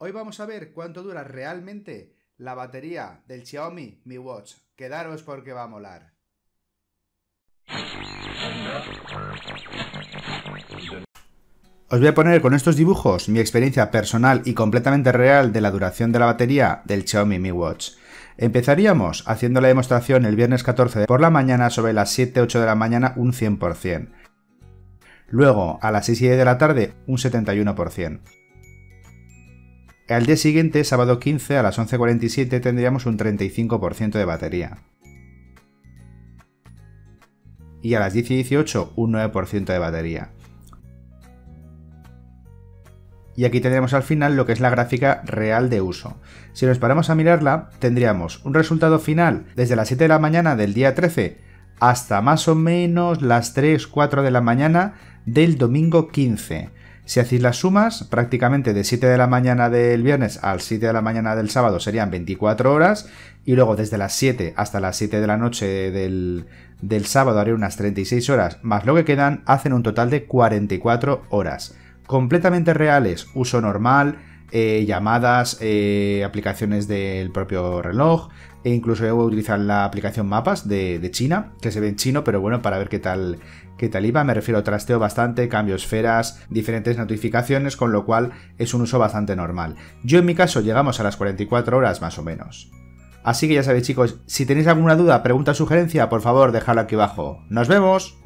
Hoy vamos a ver cuánto dura realmente la batería del Xiaomi Mi Watch. Quedaros porque va a molar. Os voy a poner con estos dibujos mi experiencia personal y completamente real de la duración de la batería del Xiaomi Mi Watch. Empezaríamos haciendo la demostración el viernes 14 por la mañana sobre las 7-8 de la mañana un 100%. Luego a las 6 y 10 de la tarde un 71%. Al día siguiente, sábado 15 a las 11.47 tendríamos un 35% de batería. Y a las 10 y 18 un 9% de batería. Y aquí tendríamos al final lo que es la gráfica real de uso. Si nos paramos a mirarla, tendríamos un resultado final desde las 7 de la mañana del día 13 hasta más o menos las 3-4 de la mañana del domingo 15. Si hacéis las sumas, prácticamente de 7 de la mañana del viernes al 7 de la mañana del sábado serían 24 horas y luego desde las 7 hasta las 7 de la noche del, del sábado haré unas 36 horas, más lo que quedan hacen un total de 44 horas. Completamente reales, uso normal, eh, llamadas, eh, aplicaciones del propio reloj, e incluso voy a utilizar la aplicación Mapas de, China, que se ve en chino, pero bueno, para ver qué tal, qué tal iba, me refiero trasteo bastante, cambio esferas, diferentes notificaciones, con lo cual es un uso bastante normal. Yo en mi caso llegamos a las 44 horas más o menos. Así que ya sabéis chicos, si tenéis alguna duda, pregunta sugerencia, por favor dejadla aquí abajo. ¡Nos vemos!